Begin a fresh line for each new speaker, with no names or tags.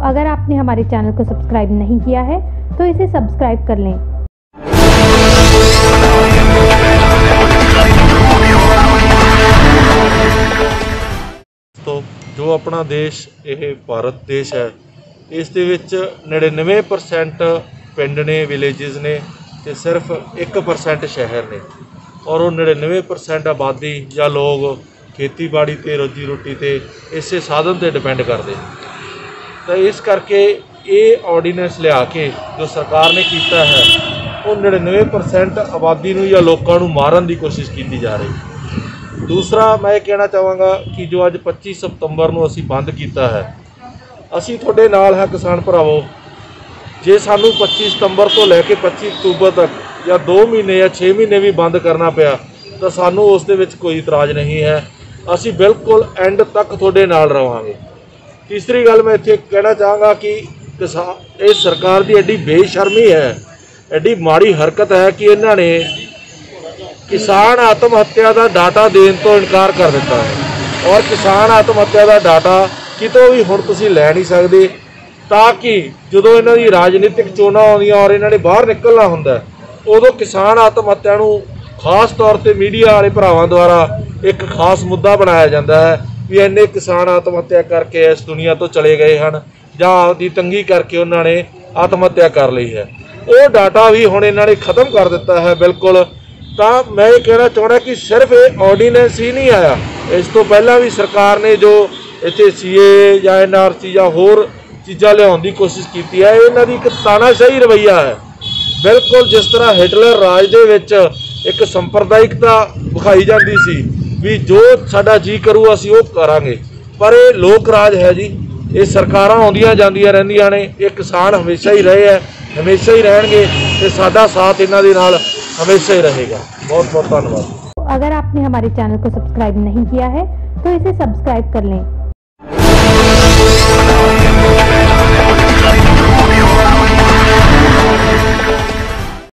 अगर आपने हमारे चैनल को सब्सक्राइब नहीं किया है, तो इसे सब्सक्राइब कर लें।
तो जो अपना देश ਇਹ ਭਾਰਤ ਦੇਸ਼ ਹੈ ਇਸ ਦੇ ਵਿੱਚ 99% ਪਿੰਡ ਨੇ ਵਿਲੇजेस ਨੇ ਤੇ ਸਿਰਫ 1% ਸ਼ਹਿਰ ਨੇ ਔਰ ਉਹ 99% ਆਬਾਦੀ ਜਾਂ ਲੋਕ ਖੇਤੀਬਾੜੀ ਤੇ ਰੋਜੀ ਰੋਟੀ ਤੇ ਇਸੇ ਸਾਧਨ ਤੇ ਡਿਪੈਂਡ ਕਰਦੇ ਨੇ ਤਾਂ ਇਸ ਕਰਕੇ ਇਹ ਆਰਡੀਨੈਂਸ ਲਿਆ ਕੇ ਜੋ ਸਰਕਾਰ ਨੇ ਕੀਤਾ ਹੈ, ਉਹ 99% ਆਬਾਦੀ ਨੂੰ ਜਾਂ ਲੋਕਾਂ ਨੂੰ ਮਾਰਨ ਦੀ ਕੋਸ਼ਿਸ਼ ਕੀਤੀ ਜਾ ਰਹੀ ਹੈ। ਦੂਸਰਾ, ਮੈਂ ਇਹ ਕਹਿਣਾ ਚਾਹਾਂਗਾ ਕਿ ਜੋ ਅੱਜ 25 ਸਤੰਬਰ ਨੂੰ ਅਸੀਂ ਬੰਦ ਕੀਤਾ ਹੈ, ਅਸੀਂ ਤੁਹਾਡੇ ਨਾਲ ਹੈ ਕਿਸਾਨ ਭਰਾਵੋ। ਜੇ ਸਾਨੂੰ 25 ਸਤੰਬਰ ਤੋਂ ਲੈ ਕੇ 25 ਅਕਤੂਬਰ ਤੱਕ ਜਾਂ 2 ਮਹੀਨੇ ਜਾਂ 6 ਮਹੀਨੇ ਵੀ ਬੰਦ ਕਰਨਾ ਪਿਆ, ਤਾਂ ਸਾਨੂੰ ਉਸ ਦੇ ਵਿੱਚ ਕੋਈ ਇਤਰਾਜ਼ ਨਹੀਂ ਹੈ। ਅਸੀਂ ਬਿਲਕੁਲ ਐਂਡ ਤੱਕ ਤੁਹਾਡੇ ਨਾਲ ਰਵਾਂਗੇ। ਤੀਸਰੀ ਗੱਲ ਮੈਂ ਇੱਥੇ ਕਹਿਣਾ ਚਾਹਾਂਗਾ ਕਿ ਕਿਸਾਨ ਇਹ ਸਰਕਾਰ ਦੀ ਐਡੀ ਬੇਸ਼ਰਮੀ ਹੈ, ਐਡੀ ਮਾੜੀ ਹਰਕਤ ਹੈ ਕਿ ਇਹਨਾਂ ਨੇ ਕਿਸਾਨ ਆਤਮ ਹੱਤਿਆ ਦਾ ਡਾਟਾ ਦੇਣ ਤੋਂ ਇਨਕਾਰ ਕਰ ਦਿੱਤਾ ਹੈ। ਔਰ ਕਿਸਾਨ ਆਤਮ ਹੱਤਿਆ ਦਾ ਡਾਟਾ ਕਿਤੋਂ ਵੀ ਹੁਣ ਤੁਸੀਂ ਲੈ ਨਹੀਂ ਸਕਦੇ, ਤਾਂ ਕਿ ਜਦੋਂ ਇਹਨਾਂ ਦੀ ਰਾਜਨੀਤਿਕ ਚੋਣਾਂ ਆਉਂਦੀਆਂ ਔਰ ਇਹਨਾਂ ਨੇ ਬਾਹਰ ਨਿਕਲਣਾ ਹੁੰਦਾ, ਉਦੋਂ ਕਿਸਾਨ ਆਤਮ ਹੱਤਿਆ ਨੂੰ ਖਾਸ ਤੌਰ ਤੇ ਮੀਡੀਆ ਵਾਲੇ ਭਰਾਵਾਂ ਦੁਆਰਾ ਇੱਕ ਖਾਸ ਮੁੱਦਾ ਬਣਾਇਆ ਜਾਂਦਾ ਹੈ ਵੀ ਇੰਨੇ ਕਿਸਾਨ ਆਤਮ ਹੱਤਿਆ ਕਰਕੇ ਇਸ ਦੁਨੀਆ ਤੋਂ ਚਲੇ ਗਏ ਹਨ ਜਾਂ ਆਪਦੀ ਤੰਗੀ ਕਰਕੇ ਉਹਨਾਂ ਨੇ ਆਤਮ ਹੱਤਿਆ ਕਰ ਲਈ ਹੈ। ਉਹ ਡਾਟਾ ਵੀ ਹੁਣ ਇਹਨਾਂ ਨੇ ਖਤਮ ਕਰ ਦਿੱਤਾ ਹੈ ਬਿਲਕੁਲ। ਤਾਂ ਮੈਂ ਇਹ ਕਹਿਣਾ ਚਾਹੁੰਦਾ ਕਿ ਸਿਰਫ ਇਹ ਆਰਡੀਨੈਂਸ ਹੀ ਨਹੀਂ ਆਇਆ। ਇਸ ਤੋਂ ਪਹਿਲਾਂ ਵੀ ਸਰਕਾਰ ਨੇ ਜੋ ਇੱਥੇ ਸੀਏ ਜਾਂ ਐਨਆਰਸੀ ਜਾਂ ਹੋਰ ਚੀਜ਼ਾਂ ਲਿਆਉਣ ਦੀ ਕੋਸ਼ਿਸ਼ ਕੀਤੀ ਹੈ, ਇਹਨਾਂ ਦੀ ਇੱਕ ਤਾਨਾਸ਼ਾਹੀ ਰਵਈਆ ਹੈ। ਬਿਲਕੁਲ ਜਿਸ ਤਰ੍ਹਾਂ ਹਿਟਲਰ ਰਾਜ ਦੇ ਵਿੱਚ ਇੱਕ ਸੰਪਰਦਾਇਕਤਾ ਵਿਖਾਈ ਜਾਂਦੀ ਸੀ ਵੀ ਜੋ ਸਾਡਾ ਜੀ ਕਰੂ ਅਸੀਂ ਉਹ ਕਰਾਂਗੇ ਪਰ ਇਹ ਲੋਕ ਰਾਜ ਹੈ ਜੀ ਇਹ ਸਰਕਾਰਾਂ ਆਉਂਦੀਆਂ ਜਾਂਦੀਆਂ ਰਹਿੰਦੀਆਂ ਨੇ ਇਹ ਕਿਸਾਨ ਹਮੇਸ਼ਾ ਹੀ ਰਹੇ ਹੈ ਹਮੇਸ਼ਾ ਹੀ ਰਹਿਣਗੇ ਤੇ ਸਾਡਾ ਸਾਥ ਇਹਨਾਂ ਦੇ ਨਾਲ ਹਮੇਸ਼ਾ ਹੀ ਰਹੇਗਾ ਬਹੁਤ ਬਹੁਤ ਧੰਨਵਾਦ
अगर आपने हमारे चैनल को सब्सक्राइब नहीं किया है तो इसे सब्सक्राइब कर लें